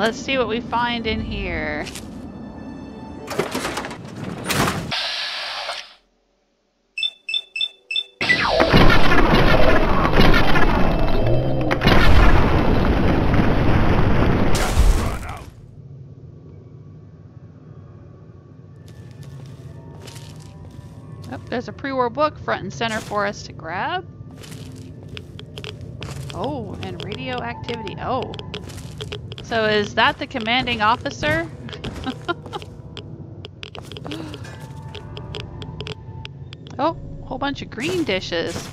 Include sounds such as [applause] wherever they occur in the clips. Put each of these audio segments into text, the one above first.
let's see what we find in here. Oh, there's a pre-war book front and center for us to grab. Oh, and radioactivity. Oh. So is that the commanding officer? [laughs] oh, a whole bunch of green dishes.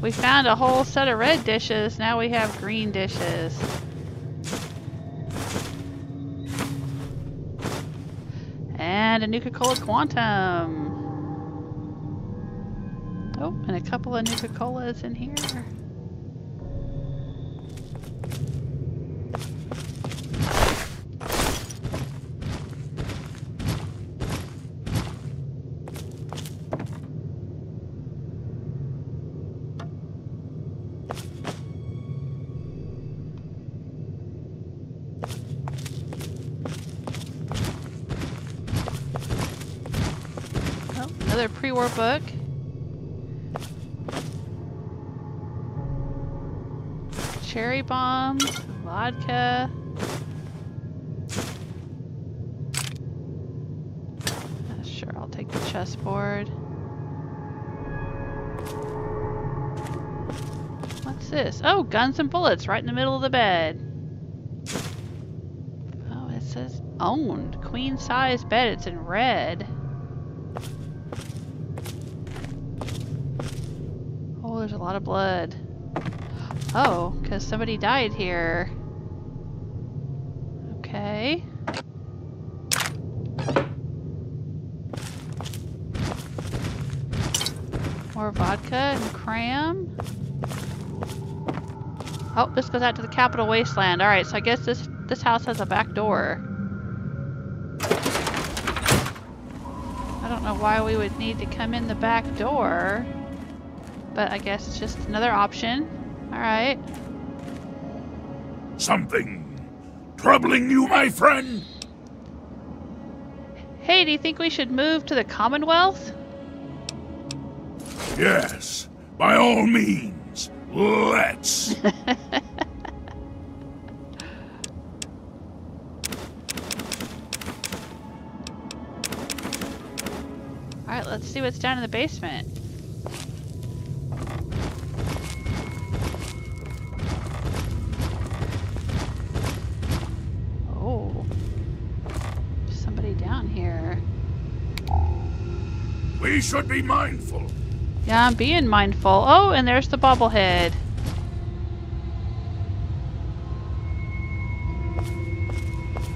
We found a whole set of red dishes. Now we have green dishes. And a Nuka-Cola Quantum. Oh, and a couple of Nuka-Colas in here. Book. Cherry bombs, vodka. Uh, sure, I'll take the chessboard. What's this? Oh, guns and bullets right in the middle of the bed. Oh, it says owned. Queen size bed. It's in red. Oh, there's a lot of blood. Oh, because somebody died here. Okay. More vodka and cram. Oh, this goes out to the capital wasteland. Alright, so I guess this this house has a back door. I don't know why we would need to come in the back door. But I guess it's just another option. Alright. Something troubling you, my friend? Hey, do you think we should move to the Commonwealth? Yes, by all means. Let's. [laughs] Alright, let's see what's down in the basement. Should be mindful. Yeah, I'm being mindful. Oh, and there's the bobblehead.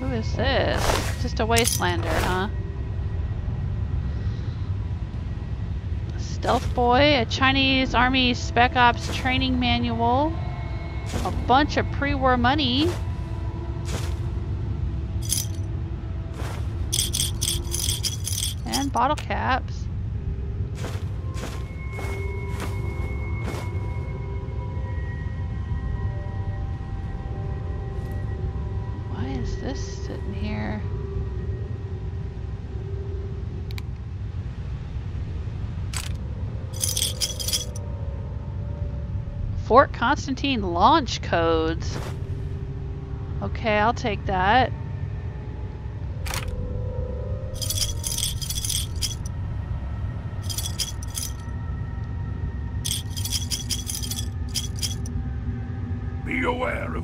Who is this? Just a wastelander, huh? Stealth Boy, a Chinese Army Spec Ops training manual, a bunch of pre-war money. And bottle caps. This sitting here? Fort Constantine launch codes. Okay, I'll take that.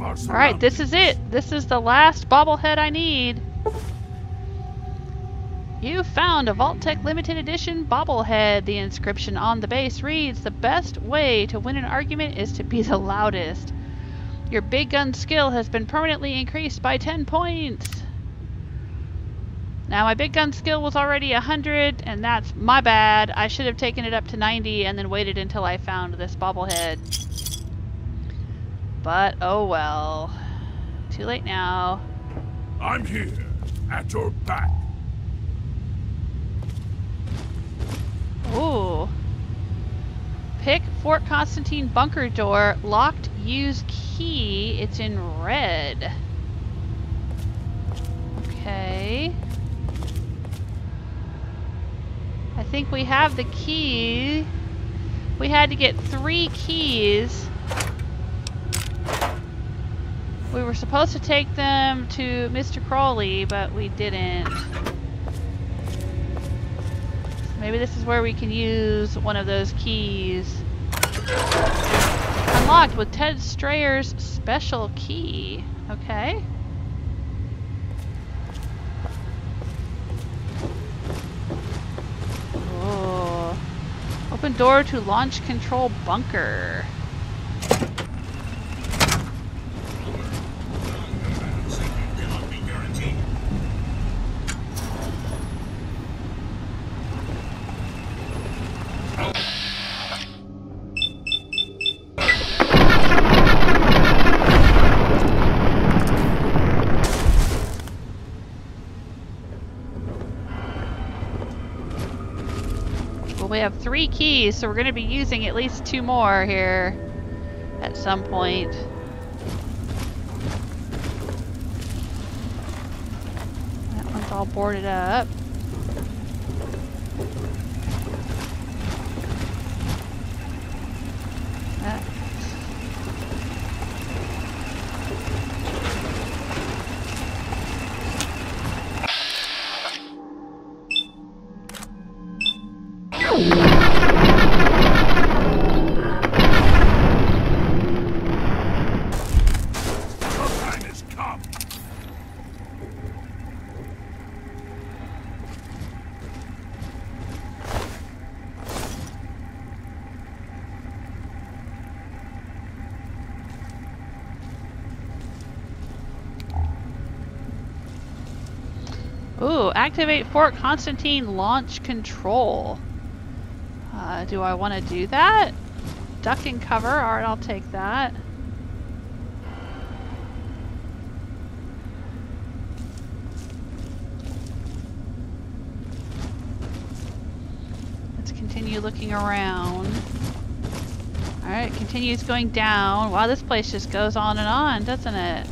Of our. Alright, this is it. This is the last bobblehead I need. You found a Vault-Tec limited edition bobblehead. The inscription on the base reads, The best way to win an argument is to be the loudest. Your big gun skill has been permanently increased by 10 points. Now, my big gun skill was already 100, and that's my bad. I should have taken it up to 90 and then waited until I found this bobblehead. But, oh well. Too late now. I'm here, at your back. Ooh. Pick Fort Constantine bunker door. Locked use key. It's in red. Okay. I think we have the key. We had to get three keys. We were supposed to take them to Mr. Crowley, but we didn't. Maybe this is where we can use one of those keys. Unlocked with Ted Strayer's special key. Okay. Open door to launch control bunker. Well, we have three keys, so we're going to be using at least two more here at some point. That one's all boarded up. Activate Fort Constantine launch control. Uh, do I want to do that? Duck and cover. Alright, I'll take that. Let's continue looking around. Alright, continues going down. Wow, this place just goes on and on, doesn't it?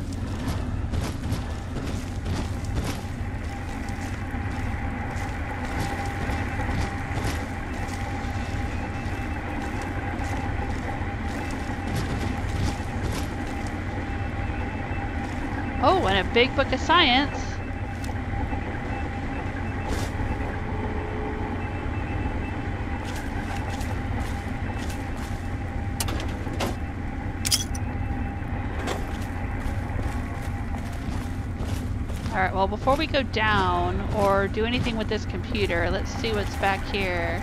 Oh, and a big book of science. Alright, well before we go down or do anything with this computer, let's see what's back here.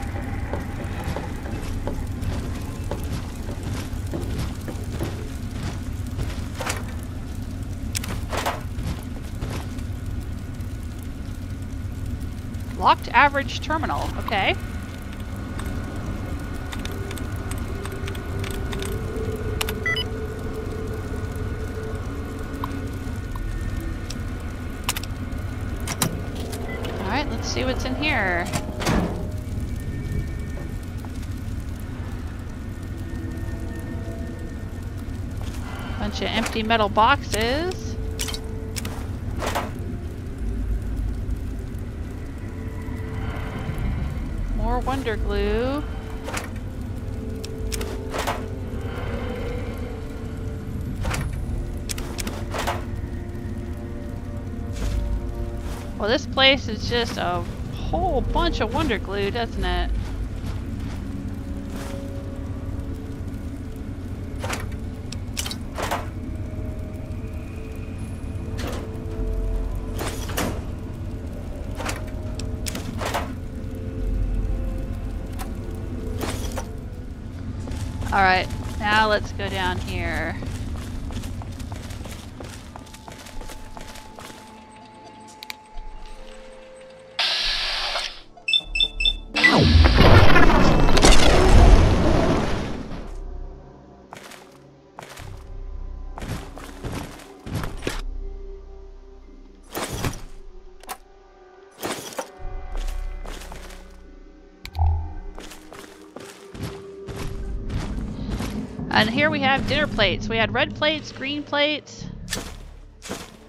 Locked average terminal, okay. Alright, let's see what's in here. Bunch of empty metal boxes. More Wonder Glue. Well, this place is just a whole bunch of Wonder Glue, doesn't it? Let's go down here. we have dinner plates. We had red plates, green plates.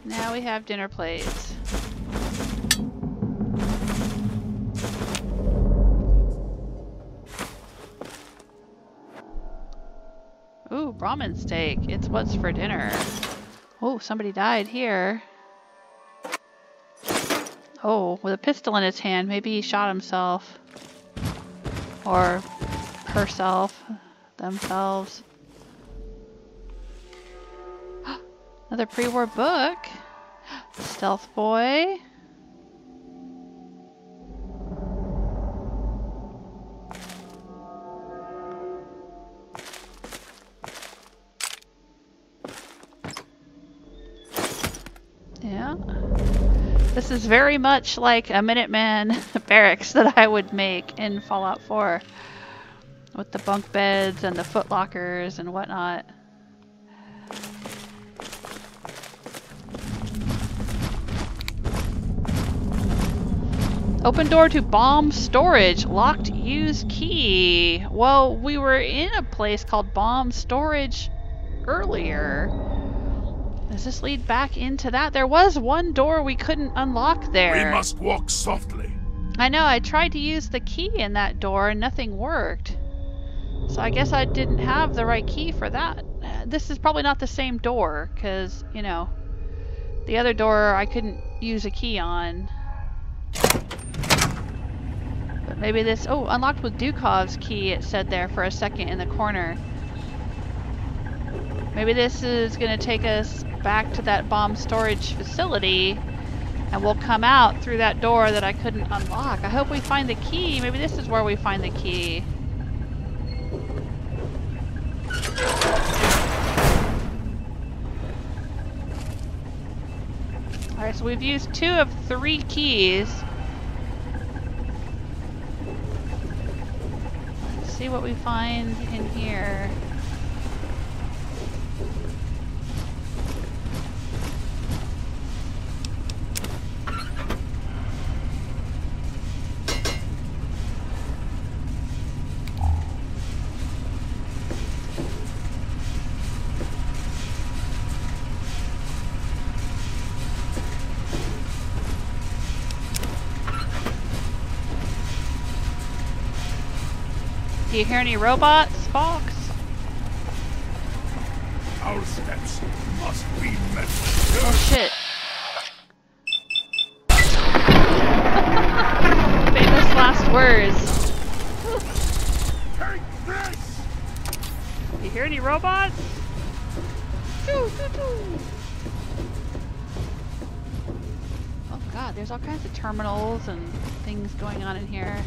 Now we have dinner plates. Ooh, Brahmin steak. It's what's for dinner. Oh, somebody died here. Oh, with a pistol in his hand. Maybe he shot himself. Or herself. Themselves. Another pre-war book. Stealth Boy. Yeah. This is very much like a Minuteman [laughs] barracks that I would make in Fallout 4. With the bunk beds and the foot lockers and whatnot. Open door to bomb storage. Locked use key. Well, we were in a place called bomb storage earlier. Does this lead back into that? There was one door we couldn't unlock there. We must walk softly. I know, I tried to use the key in that door and nothing worked. So I guess I didn't have the right key for that. This is probably not the same door, because, you know, the other door I couldn't use a key on. Maybe this... Oh, unlocked with Dukov's key, it said there for a second in the corner. Maybe this is going to take us back to that bomb storage facility and we'll come out through that door that I couldn't unlock. I hope we find the key. Maybe this is where we find the key. Alright, so we've used two of three keys. Let's see what we find in here. Do you hear any robots, Fawkes? Our steps must be met. Oh shit. [laughs] Famous last words. Take this! Do you hear any robots? Choo, choo, choo. Oh god, there's all kinds of terminals and things going on in here.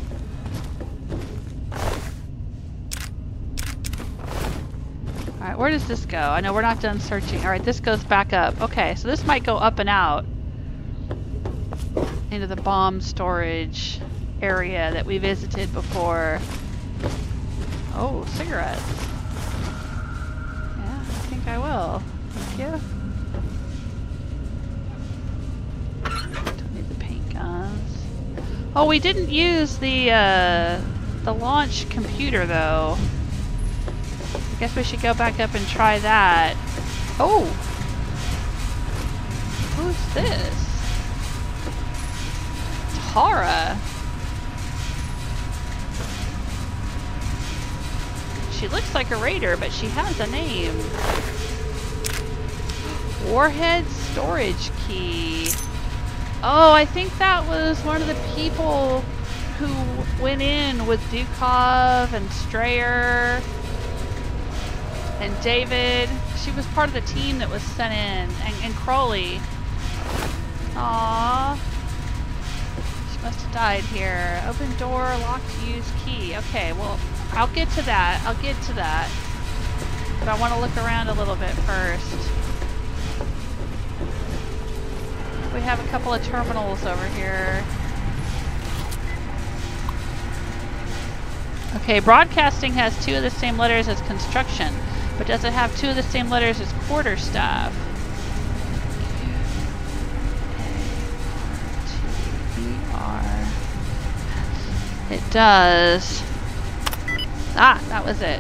Alright, where does this go? I know we're not done searching. Alright, this goes back up. Okay, so this might go up and out into the bomb storage area that we visited before. Oh, cigarettes. Yeah, I think I will. Thank you. Don't need the paint guns. Oh, we didn't use the uh, the launch computer though. Guess we should go back up and try that. Oh! Who's this? Tara. She looks like a raider, but she has a name. Warhead storage key. Oh, I think that was one of the people who went in with Dukov and Strayer and David. She was part of the team that was sent in, and, and Crowley. Aww. She must have died here. Open door, locked use key. Okay, well, I'll get to that. I'll get to that. But I want to look around a little bit first. We have a couple of terminals over here. Okay, broadcasting has two of the same letters as construction, but does it have two of the same letters as quarterstaff? T-E-R. It does. Ah, that was it.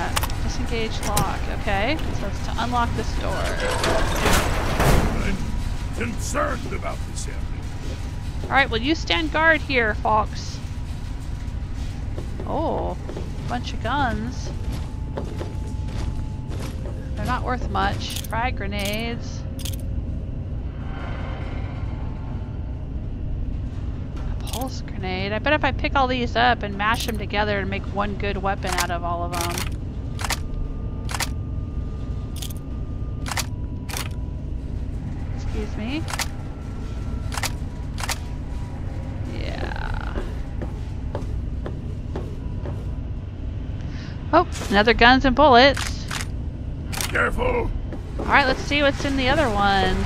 Uh, disengage lock. Okay, so it's to unlock this door. I'm concerned about this area. Alright, well you stand guard here, Fawkes. Oh, bunch of guns. They're not worth much. Frag grenades. A pulse grenade. I bet if I pick all these up and mash them together and make one good weapon out of all of them. Excuse me. Oh, another guns and bullets. Careful! Alright, let's see what's in the other one.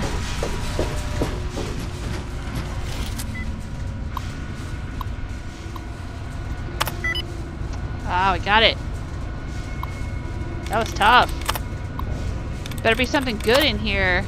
Ah, we got it. That was tough. Better be something good in here.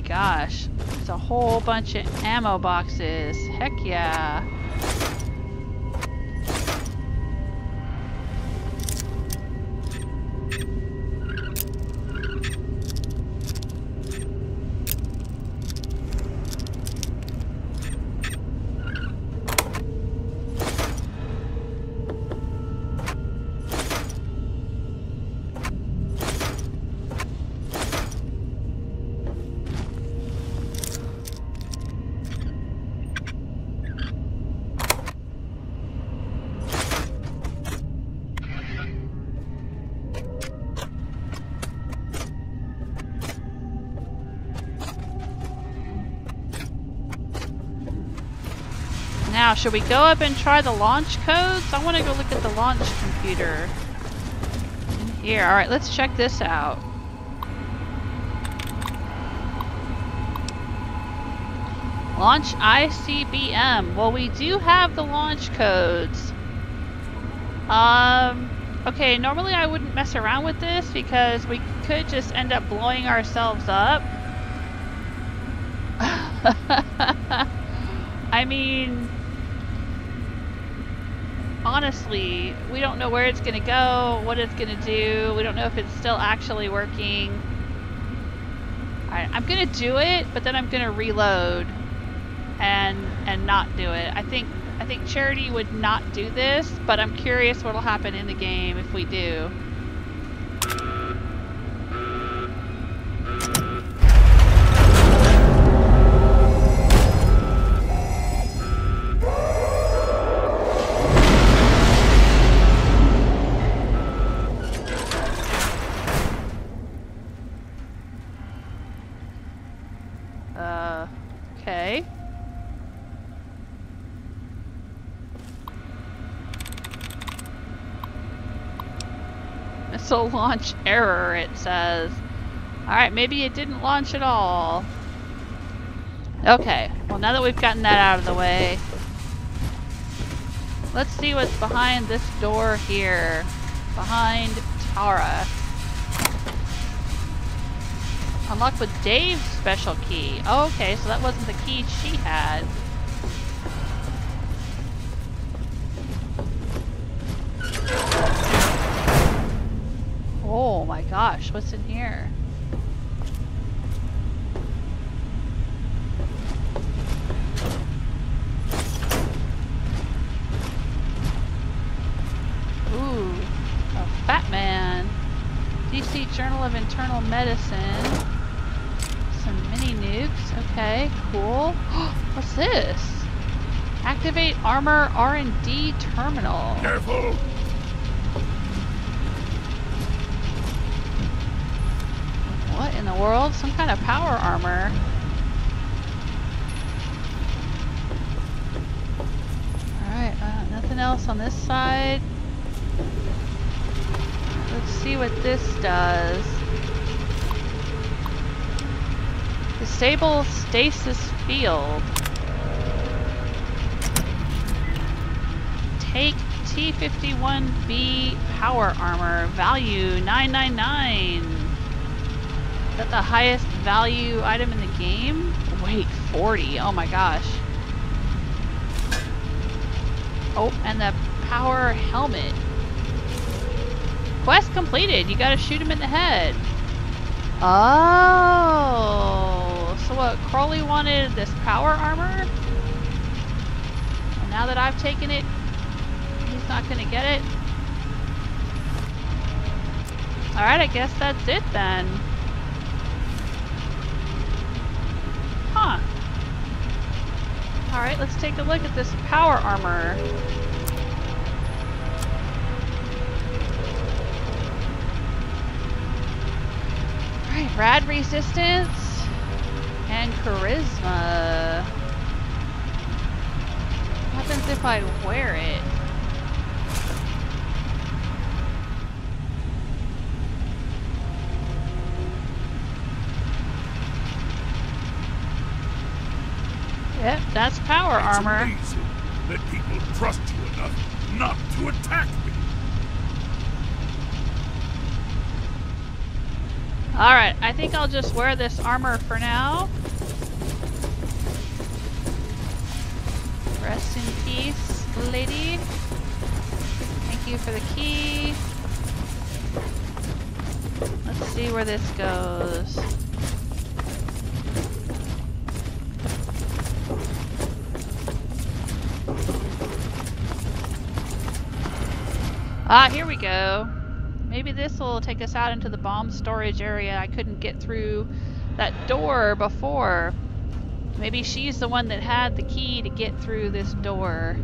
My gosh. There's a whole bunch of ammo boxes. Heck yeah. Now, should we go up and try the launch codes? I want to go look at the launch computer. Here. Alright, let's check this out. Launch ICBM. Well, we do have the launch codes. Um, okay, normally I wouldn't mess around with this because we could just end up blowing ourselves up. [laughs] I mean, honestly, we don't know where it's going to go, what it's going to do. We don't know if it's still actually working. Alright, I'm going to do it, but then I'm going to reload and and not do it. I think I think Charity would not do this, but I'm curious what'll happen in the game if we do. Uh, okay. Missile launch error, it says. Alright, maybe it didn't launch at all. Okay, well now that we've gotten that out of the way, let's see what's behind this door here. Behind Tara. Unlocked with Dave's special key. Oh, okay, so that wasn't the key she had. Oh my gosh, what's in here? Ooh, a fat man. DC Journal of Internal Medicine. Nukes. Okay, cool. [gasps] What's this? Activate armor R&D terminal. Careful! What in the world? Some kind of power armor. Alright, uh, nothing else on this side. Let's see what this does. Disable stasis field. Take T-51B power armor. Value 999. Is that the highest value item in the game? Wait, 40. Oh my gosh. Oh, and the power helmet. Quest completed. You gotta shoot him in the head. Oh, so what? Crowley wanted this power armor? Well, now that I've taken it, he's not gonna get it. Alright, I guess that's it then. Huh. Alright, let's take a look at this power armor. Alright, rad resistance and charisma. What happens if I wear it? Yep, that's power It's armor. amazing that people trust you enough not to attack me. Alright, I think I'll just wear this armor for now. Rest in peace, lady. Thank you for the key. Let's see where this goes. Ah, here we go. Maybe this will take us out into the bomb storage area. I couldn't get through that door before. Maybe she's the one that had the key to get through this door.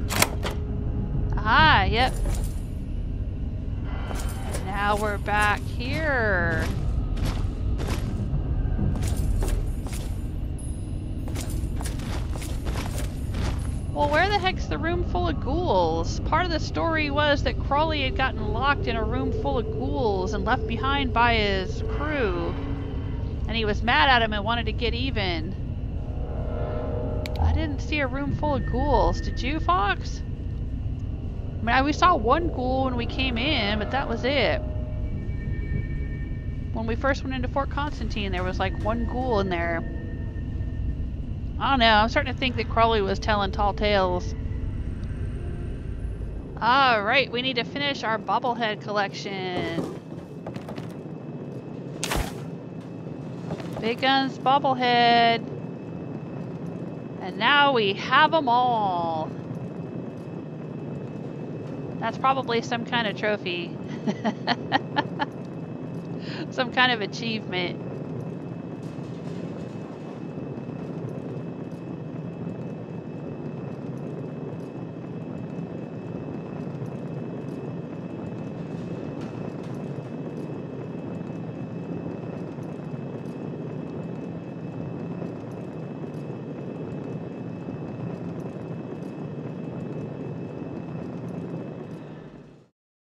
Ah, yep. And now we're back here. Well, where the heck's the room full of ghouls? Part of the story was that Crowley had gotten locked in a room full of ghouls and left behind by his crew. And he was mad at him and wanted to get even. I didn't see a room full of ghouls. Did you, Fawkes? I mean, I, we saw one ghoul when we came in, but that was it. When we first went into Fort Constantine, there was like one ghoul in there. I don't know. I'm starting to think that Crowley was telling tall tales. Alright, we need to finish our bobblehead collection. Big Guns bobblehead. And now we have them all. That's probably some kind of trophy. [laughs] some kind of achievement.